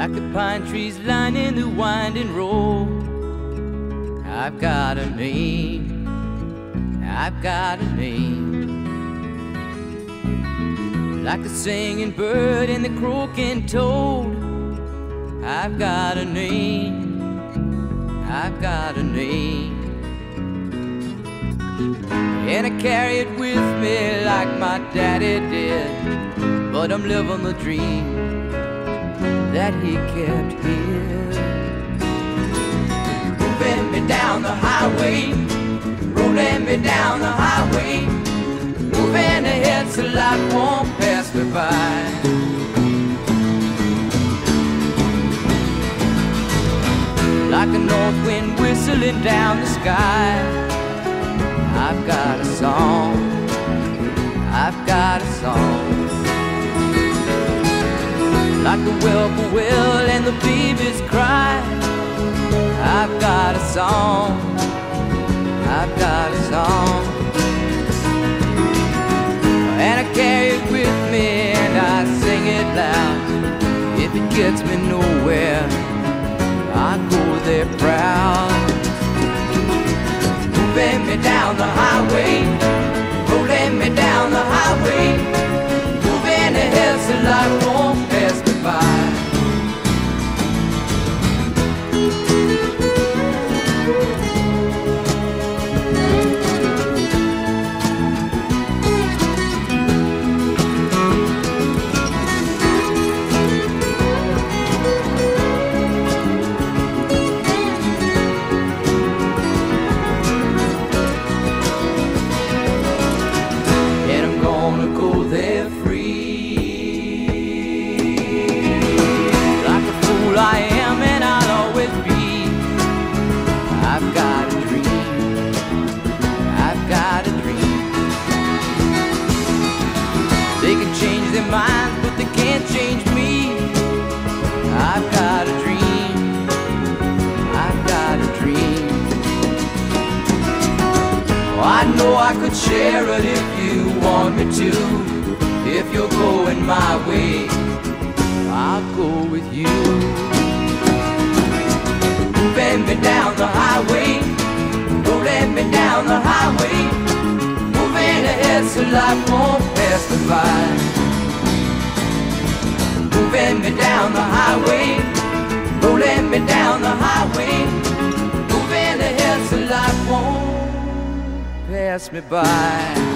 Like the pine trees lining the winding road. I've got a name. I've got a name. Like the singing bird and the croaking toad. I've got a name. I've got a name. And I carry it with me like my daddy did. But I'm living the dream that he kept here. Moving me down the highway, rolling me down the highway, moving ahead so life won't pass me by. Like a north wind whistling down the sky. I've got a song. Like the whippoorwill and the babies cry. I've got a song. I've got a song. And I carry it with me and I sing it loud. If it gets me nowhere, I go there proud moving me down the highway, I am, and I'll always be. I've got a dream. I've got a dream. They can change their minds, but they can't change me. I've got a dream. I've got a dream. I know I could share it if you want me to. If you're going my way, I'll go with you. Moving me down the highway, rolling me down the highway, moving ahead so life won't pass me by. Moving me down the highway, rolling me down the highway, moving ahead so life won't pass me by.